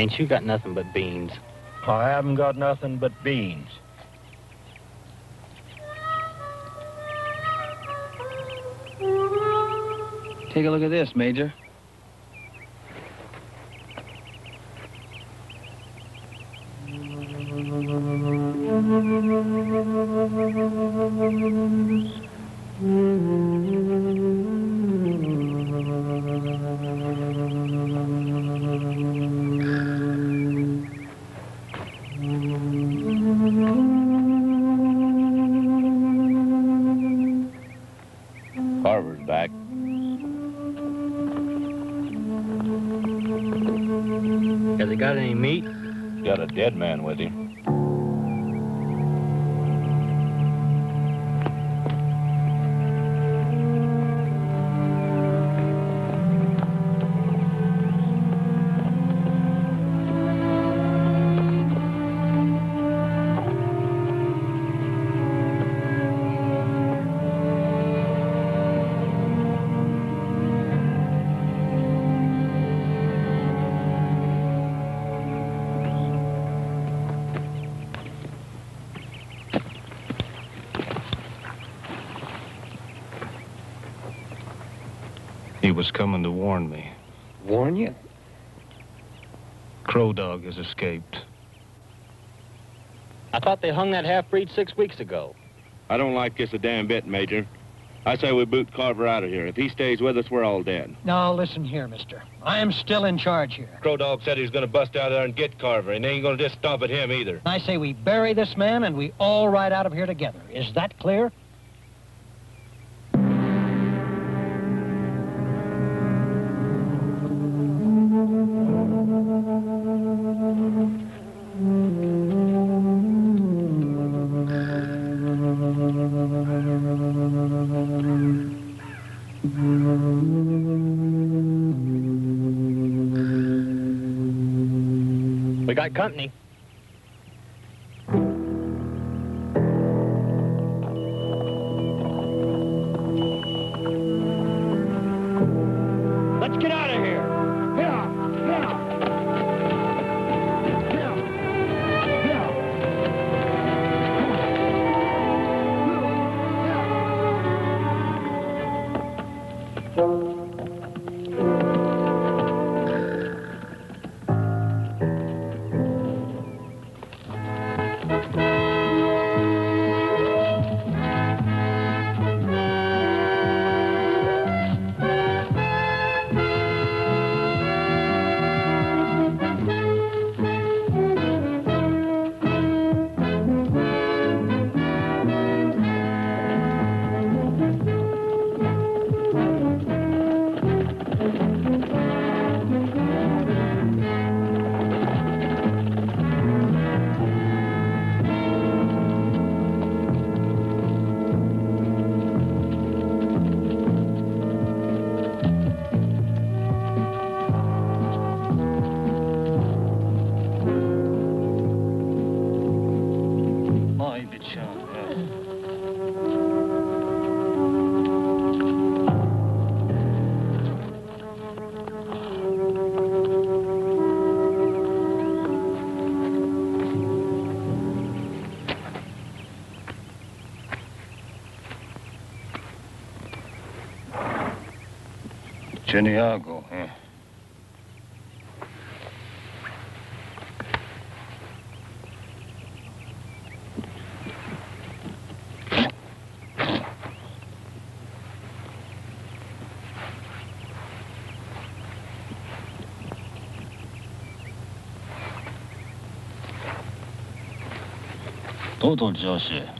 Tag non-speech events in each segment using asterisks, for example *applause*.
Ain't you got nothing but beans? I haven't got nothing but beans. Take a look at this, Major. Dead man with him. Warn me. Warn you? Crow Dog has escaped. I thought they hung that half-breed six weeks ago. I don't like this a damn bit, Major. I say we boot Carver out of here. If he stays with us, we're all dead. Now, listen here, mister. I am still in charge here. Crow Dog said he was going to bust out of there and get Carver, and they ain't going to just stop at him either. I say we bury this man and we all ride out of here together. Is that clear? Company. Ceniago, eh. Todo Josh.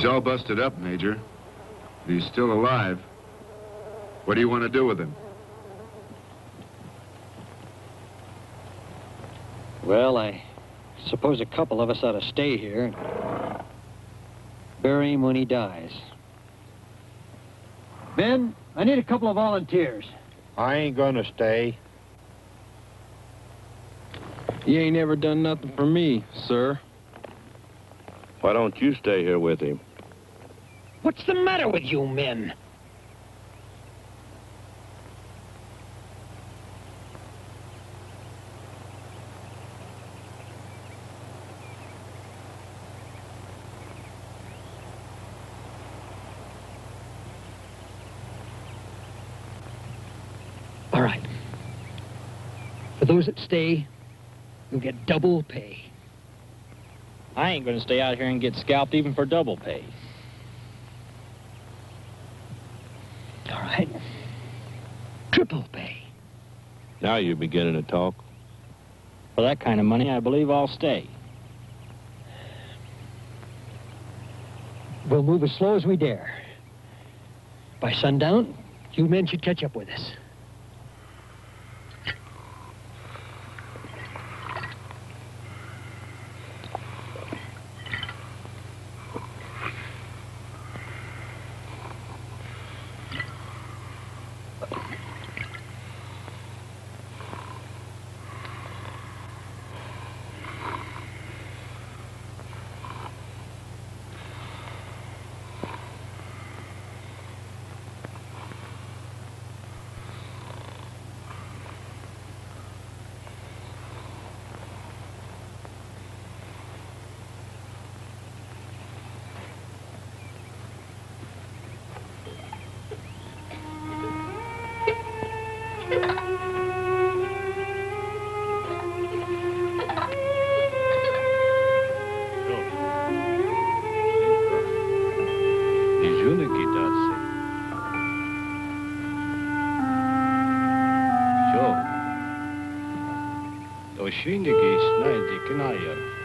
He's all busted up, Major. But he's still alive. What do you want to do with him? Well, I suppose a couple of us ought to stay here and bury him when he dies. Ben, I need a couple of volunteers. I ain't gonna stay. You ain't ever done nothing for me, sir. Why don't you stay here with him? What's the matter with you men? All right. For those that stay, you'll get double pay. I ain't gonna stay out here and get scalped even for double pay. All right. Triple pay. Now you're beginning to talk. For that kind of money, I believe I'll stay. We'll move as slow as we dare. By sundown, you men should catch up with us. durch Schwinde gehst, nein, die Kneier.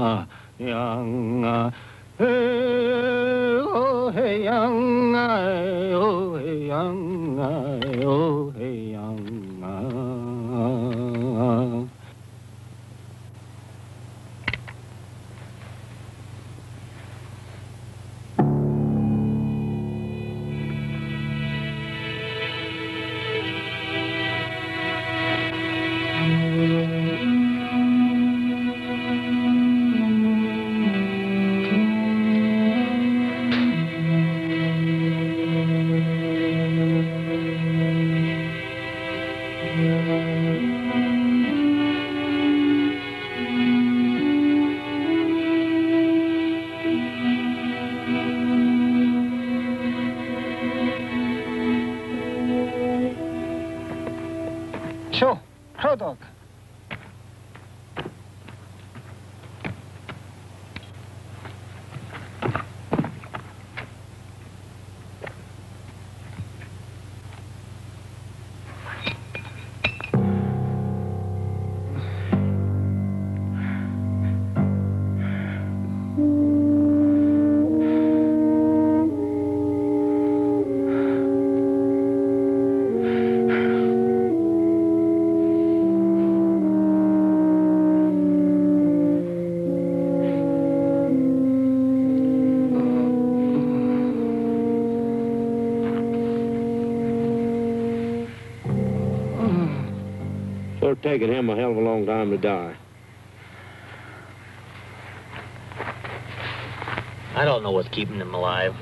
Sure, die. I don't know what's keeping him alive.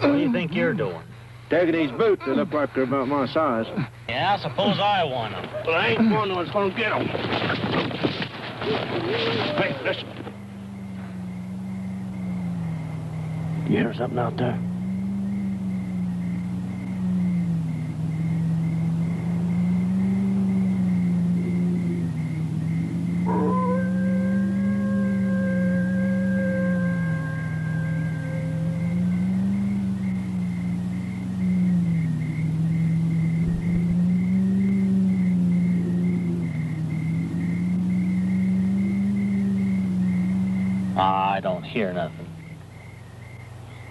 What do you think you're doing? Taking these boots, they look like they're about my size. Yeah, I suppose I want them. But I ain't one that's gonna get them. Hey, listen. You hear something out there? I don't hear nothing.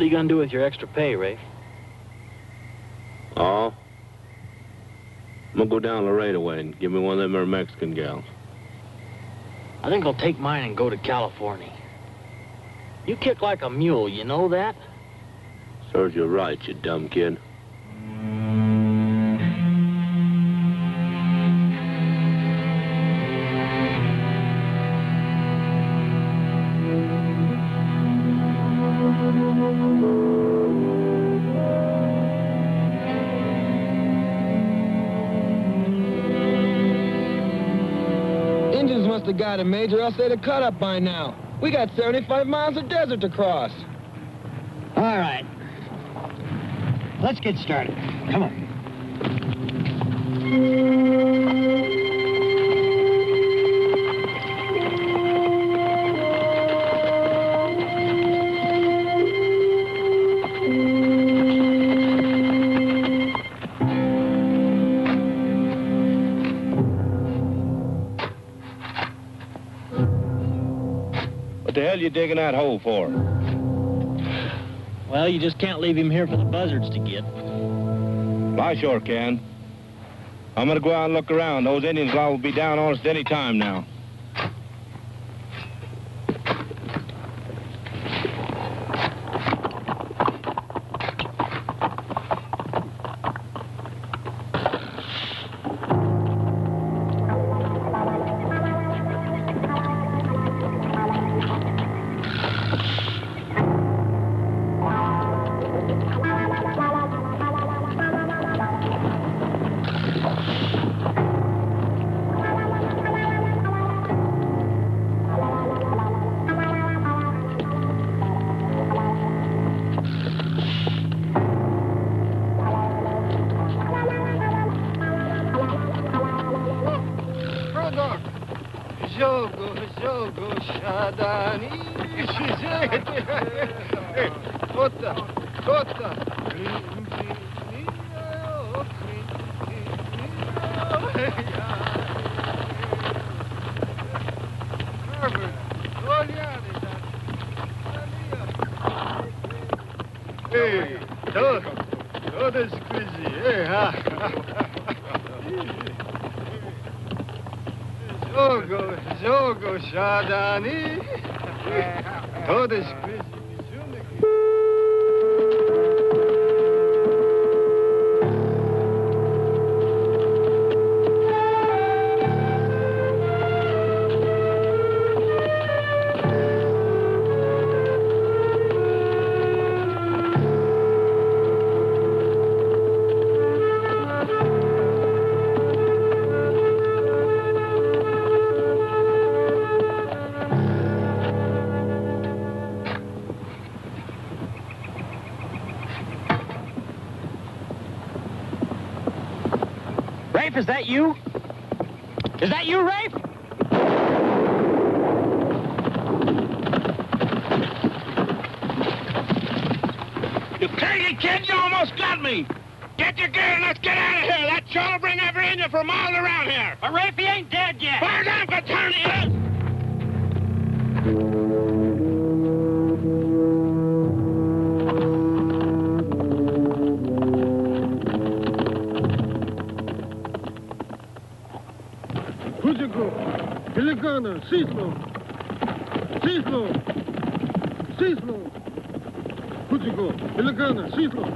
What are you gonna do with your extra pay, Rafe? Oh. I'm gonna go down Laredo way and give me one of them Mexican gals. I think I'll take mine and go to California. You kick like a mule, you know that? Serves you right, you dumb kid. Got it, Major, else they'd have cut up by now. We got 75 miles of desert to cross. All right. Let's get started. Come on. You digging that hole for? Well, you just can't leave him here for the buzzards to get. I sure can. I'm gonna go out and look around. Those Indians will be down on us any time now. jogo, jogo, xadani, xizete. Ota, ota, shadani. *laughs* is that you? Is that you, Rafe? You crazy kid, you almost got me! Get your gear and let's get out of here! That shot will bring every Indian for miles around here! But Rafe, he ain't dead yet. Fire down, Coturn, semana. Sismo. Sismo. Sismo. Кутико, Великана, Сифров,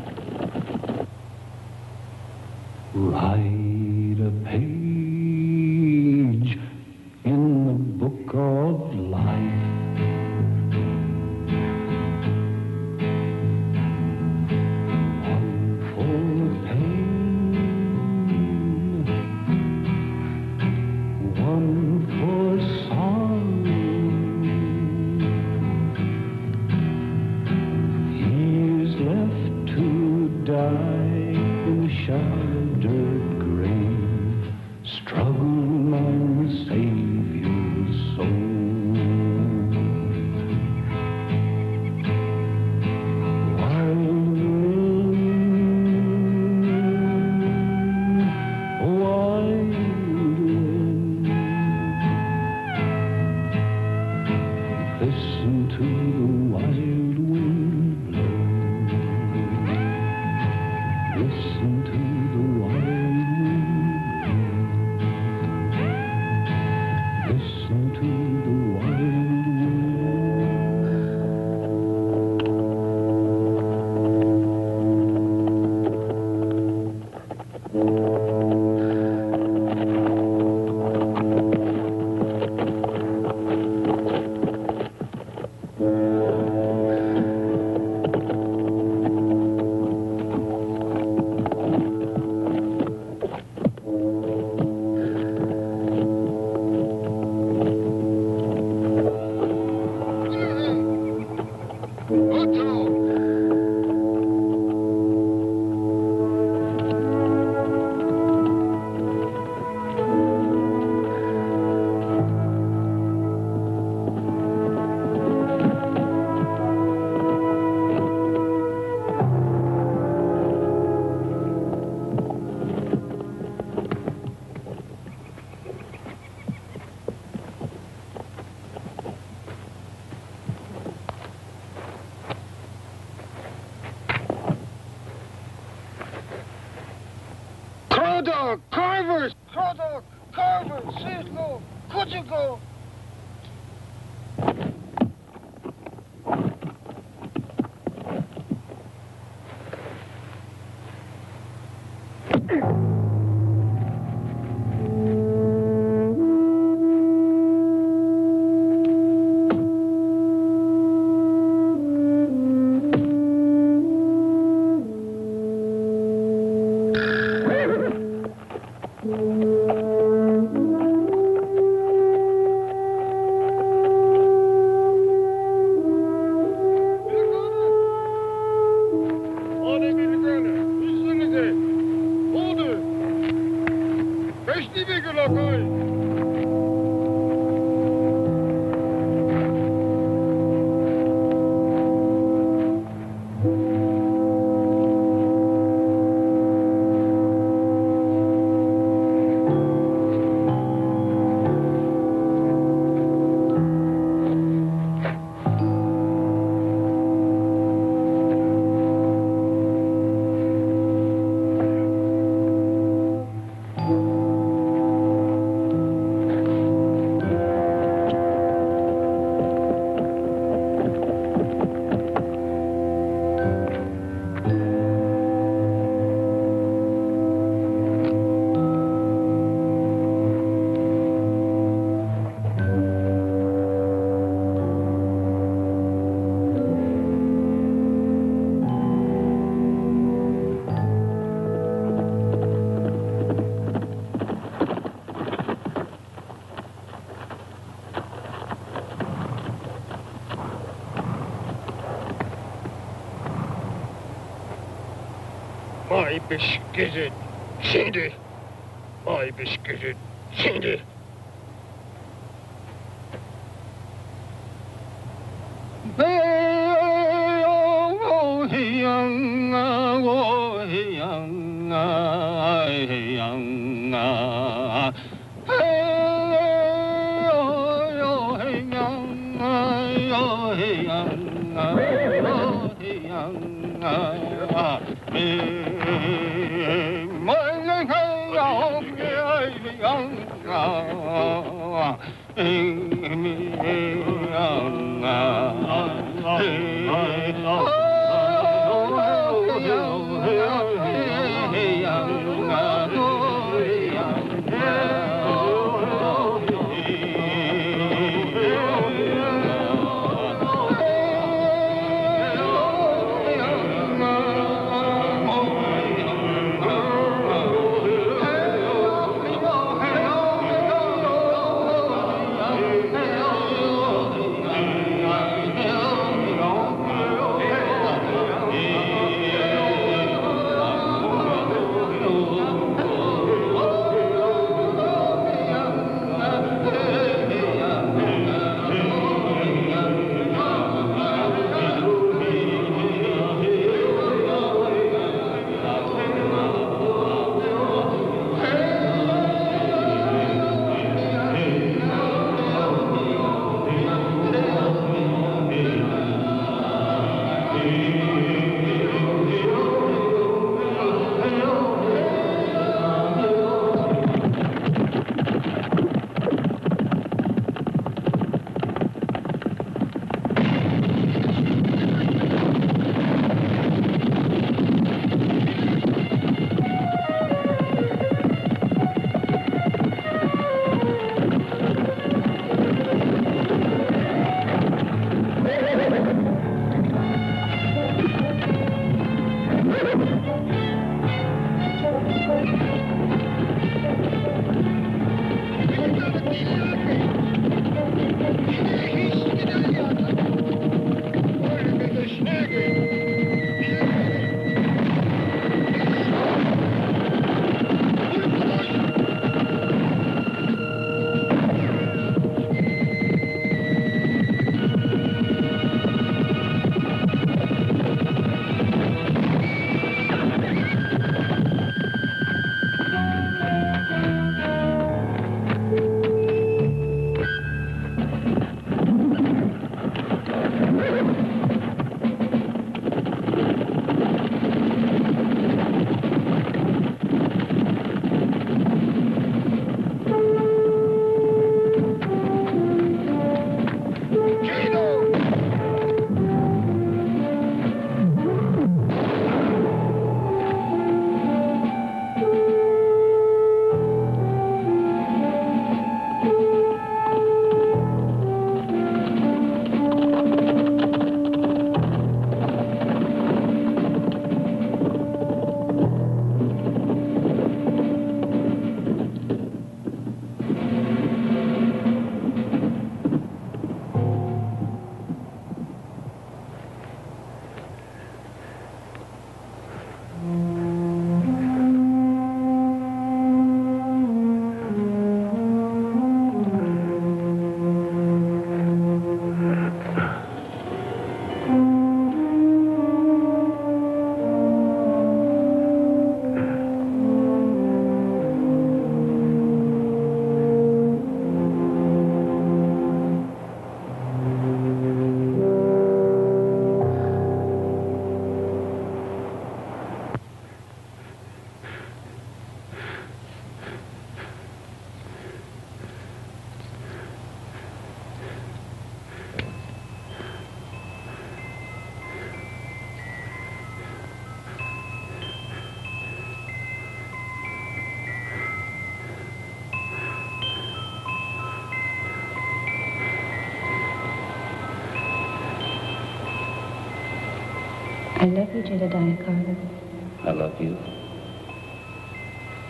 Ay bisküvit, şimdi. Ay bisküvit, şimdi. I love you, Jedediah Carver. I love you.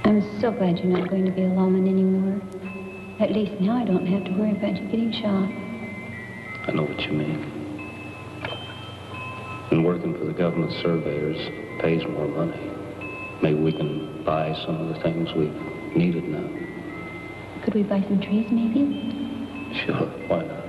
I'm so glad you're not going to be a lawman anymore. At least now I don't have to worry about you getting shot. I know what you mean. And working for the government surveyors pays more money. Maybe we can buy some of the things we've needed now. Could we buy some trees, maybe? Sure, why not?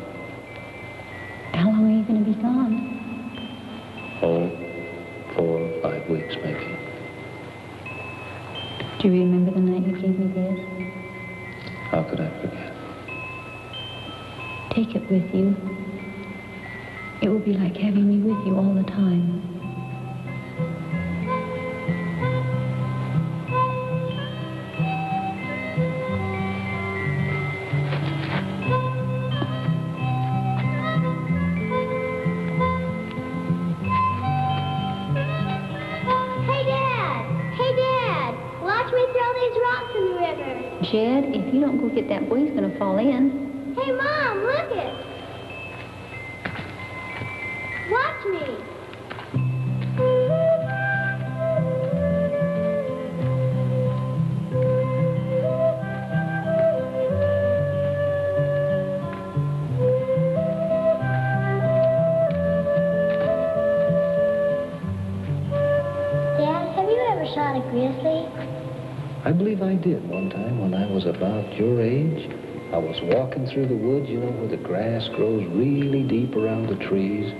Was walking through the woods, you know, where the grass grows really deep around the trees.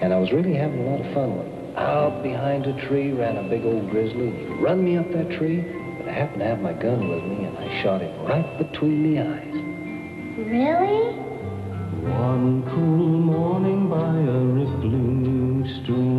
And I was really having a lot of fun with it. Out behind a tree ran a big old grizzly. He run me up that tree, but I happened to have my gun with me, and I shot him right between the eyes. Really? One cool morning by a rippling stream,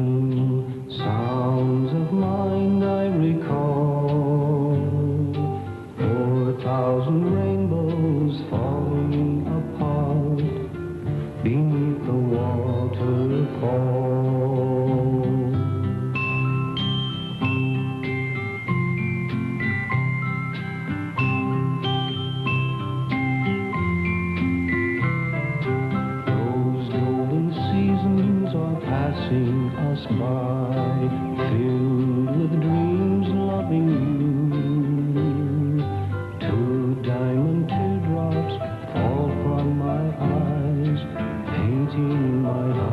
my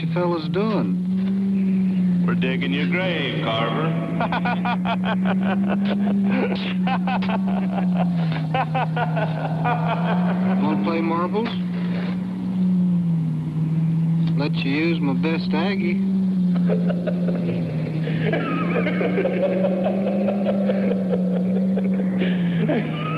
you fellas doing? We're digging your grave, Carver. *laughs* Want to play marbles? Let you use my best Aggie. *laughs*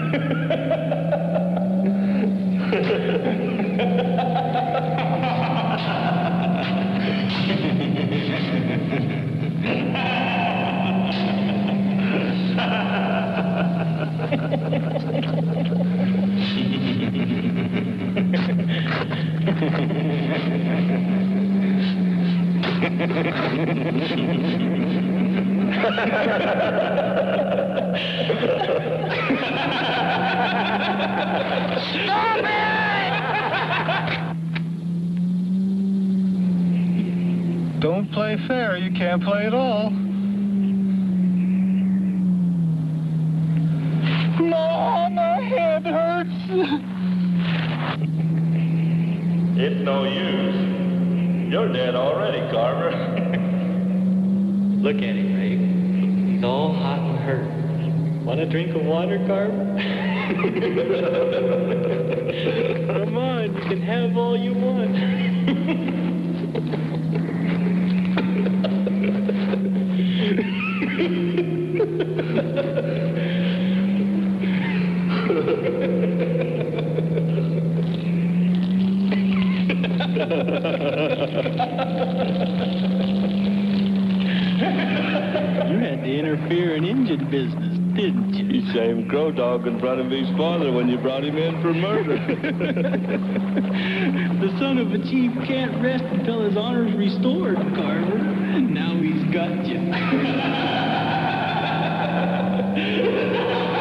Stop Don't play fair, you can't play at all. No, my head hurts. It's no use. You're dead already, Carver. *laughs* Look at him, Ray. He's all hot and hurt. Want a drink of water, Carver? *laughs* Come on, you can have all you want. *laughs* business, didn't you? You shamed Crow Dog in front of his father when you brought him in for murder. *laughs* the son of a chief can't rest until his honor's restored, Carver. Now he's got you. *laughs*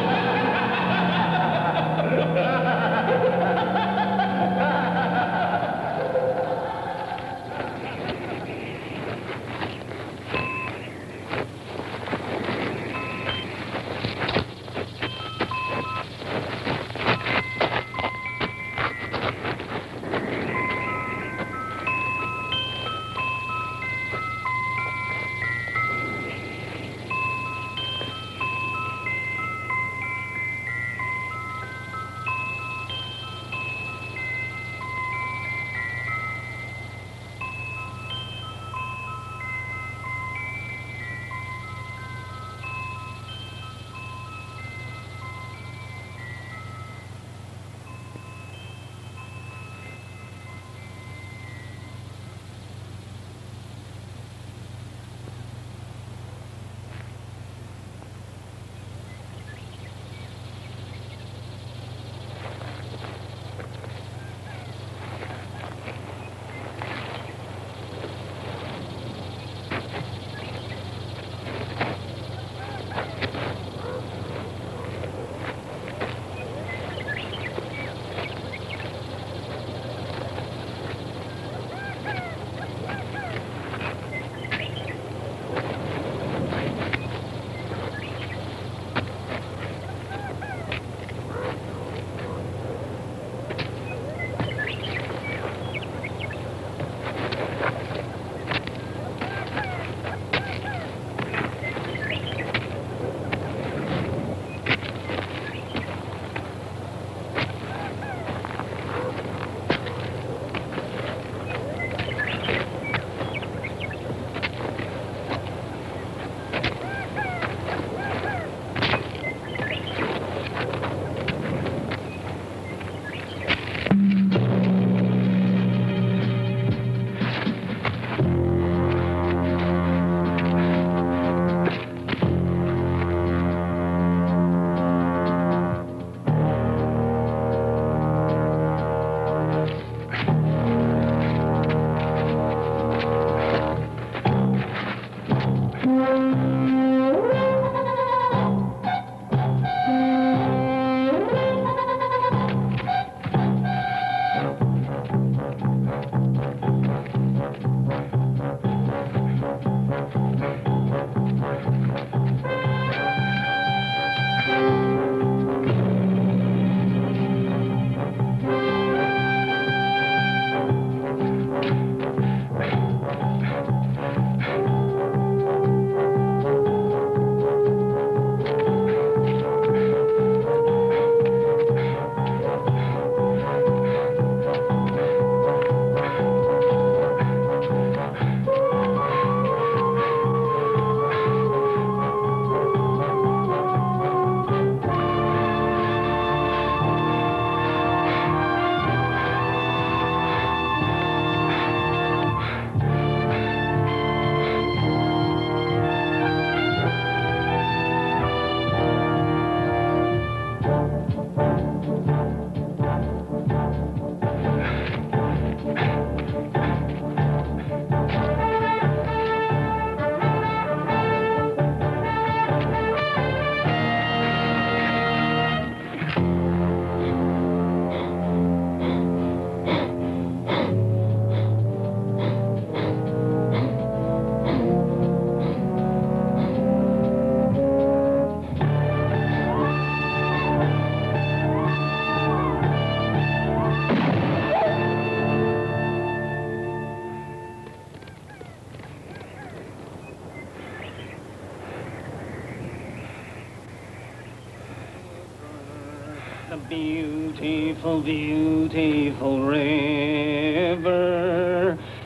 beautiful, beautiful river.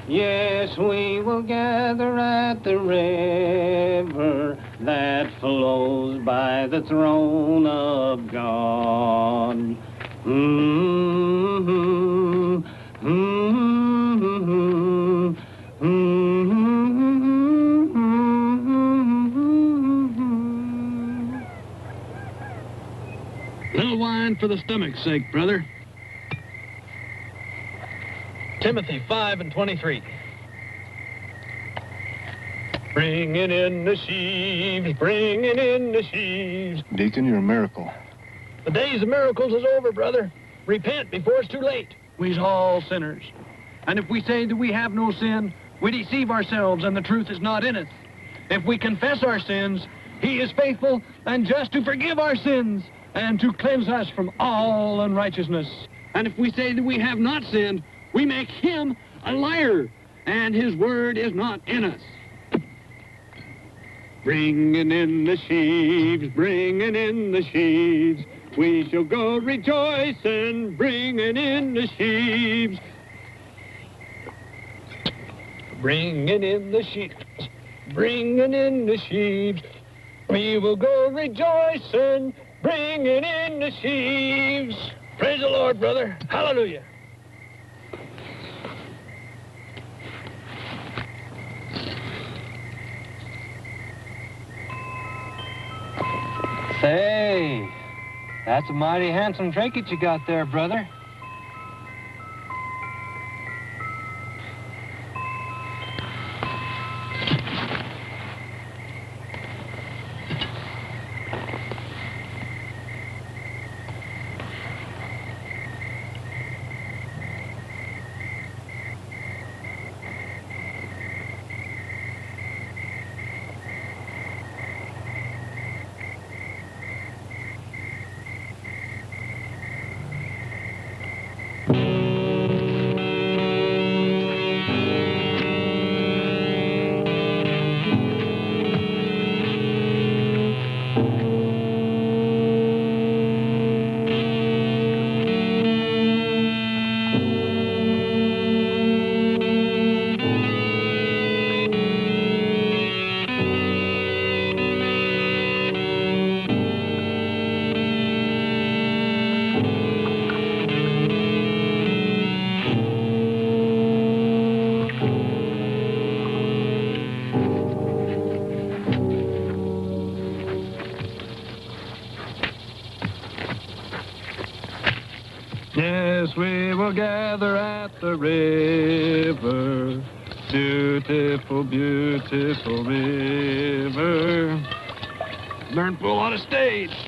Yes, we will gather at the river that flows by the throne of God. Mm-hmm. Little for the stomach's sake, brother. Timothy 5 and 23. Bringing in the sheaves, bringing in the sheaves. Deacon, you're a miracle. The days of miracles is over, brother. Repent before it's too late. We's all sinners. And if we say that we have no sin, we deceive ourselves and the truth is not in us. If we confess our sins, he is faithful and just to forgive our sins and to cleanse us from all unrighteousness. And if we say that we have not sinned, we make him a liar, and his word is not in us. Bringing in the sheaves, bringing in the sheaves, we shall go rejoicing, bringing in the sheaves. Bringing in the sheaves, bringing in the sheaves. We will go rejoicing, bringing in the sheaves. Praise the Lord, brother. Hallelujah. Say, that's a mighty handsome trinket you got there, brother. Gather at the river. Beautiful, beautiful river. Learn full on a stage.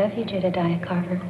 I love you, Jedediah Carver.